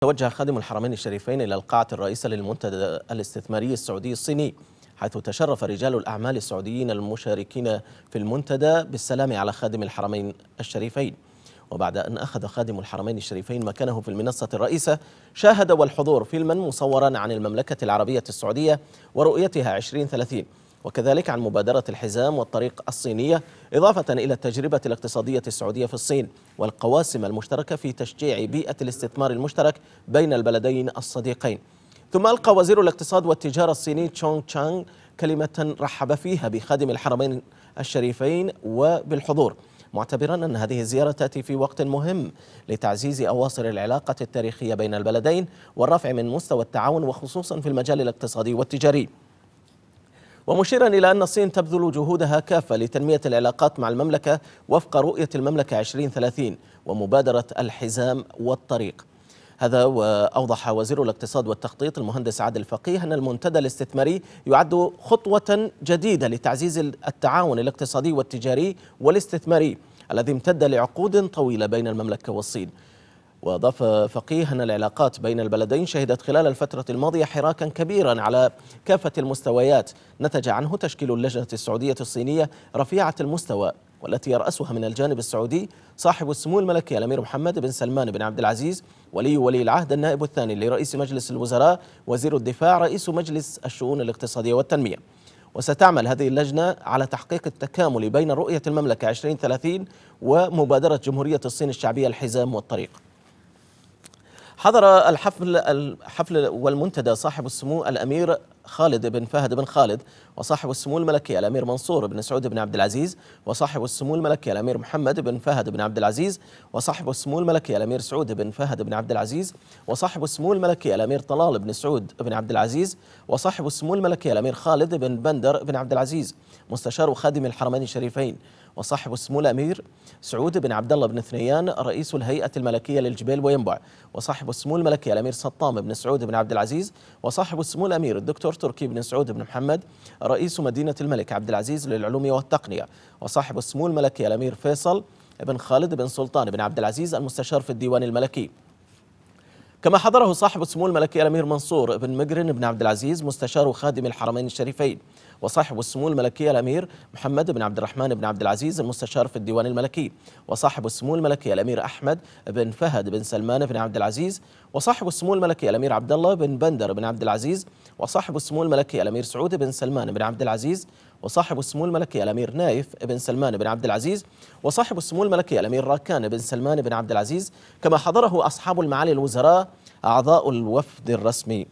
توجه خادم الحرمين الشريفين إلى القاعة الرئيسة للمنتدى الاستثماري السعودي الصيني حيث تشرف رجال الأعمال السعوديين المشاركين في المنتدى بالسلام على خادم الحرمين الشريفين. وبعد أن أخذ خادم الحرمين الشريفين مكانه في المنصة الرئيسة شاهد والحضور فيلما مصورا عن المملكة العربية السعودية ورؤيتها 2030 وكذلك عن مبادرة الحزام والطريق الصينية إضافة إلى التجربة الاقتصادية السعودية في الصين والقواسم المشتركة في تشجيع بيئة الاستثمار المشترك بين البلدين الصديقين. ثم ألقى وزير الاقتصاد والتجارة الصيني تشونغ تشانغ كلمة رحب فيها بخادم الحرمين الشريفين وبالحضور معتبرا أن هذه الزيارة تأتي في وقت مهم لتعزيز أواصر العلاقة التاريخية بين البلدين والرفع من مستوى التعاون وخصوصا في المجال الاقتصادي والتجاري. ومشيرا إلى أن الصين تبذل جهودها كافة لتنمية العلاقات مع المملكة وفق رؤية المملكة 2030 ومبادرة الحزام والطريق. هذا وأوضح وزير الاقتصاد والتخطيط المهندس عادل فقيه أن المنتدى الاستثماري يعد خطوة جديدة لتعزيز التعاون الاقتصادي والتجاري والاستثماري الذي امتد لعقود طويلة بين المملكة والصين. وأضاف فقيه أن العلاقات بين البلدين شهدت خلال الفترة الماضية حراكا كبيرا على كافة المستويات. نتج عنه تشكيل اللجنة السعودية الصينية رفيعة المستوى والتي يرأسها من الجانب السعودي صاحب السمو الملكي الأمير محمد بن سلمان بن عبد العزيز ولي ولي العهد النائب الثاني لرئيس مجلس الوزراء وزير الدفاع رئيس مجلس الشؤون الاقتصادية والتنمية. وستعمل هذه اللجنة على تحقيق التكامل بين رؤية المملكة 2030 ومبادرة جمهورية الصين الشعبية الحزام والطريق. حضر الحفل الحفل والمنتدى صاحب السمو الأمير خالد بن فهد بن خالد وصاحب السمو الملكي الأمير منصور بن سعود بن عبد العزيز وصاحب السمو الملكي الأمير محمد بن فهد بن عبد العزيز وصاحب السمو الملكي الأمير سعود بن فهد بن عبد العزيز وصاحب السمو الملكي الأمير طلال بن سعود بن عبد العزيز وصاحب السمو الملكي الأمير خالد بن بندر بن عبد العزيز مستشار خادم الحرمين الشريفين وصاحب السمو الأمير سعود بن عبد الله بن ثنيان رئيس الهيئة الملكية للجبال وينبع. وصاحب السمو الملكي الأمير سطام بن سعود بن عبد العزيز. وصاحب السمو الأمير الدكتور تركي بن سعود بن محمد رئيس مدينة الملك عبد العزيز للعلوم والتقنية. وصاحب السمو الملكي الأمير فيصل بن خالد بن سلطان بن عبد العزيز المستشار في الديوان الملكي. كما حضره صاحب السمو الملكي الأمير منصور بن مقرن بن عبد العزيز مستشار خادم الحرمين الشريفين وصاحب السمو الملكي الأمير محمد بن عبد الرحمن بن عبد العزيز المستشار في الديوان الملكي وصاحب السمو الملكي الأمير أحمد بن فهد بن سلمان بن عبد العزيز وصاحب السمو الملكي الأمير عبد الله بن بندر بن عبد العزيز وصاحب السمو الملكي الأمير سعود بن سلمان بن عبد العزيز وصاحب السمو الملكي الأمير نايف بن سلمان بن عبد العزيز وصاحب السمو الملكي الأمير راكان بن سلمان بن عبد العزيز كما حضره أصحاب المعالي الوزراء أعضاء الوفد الرسمي.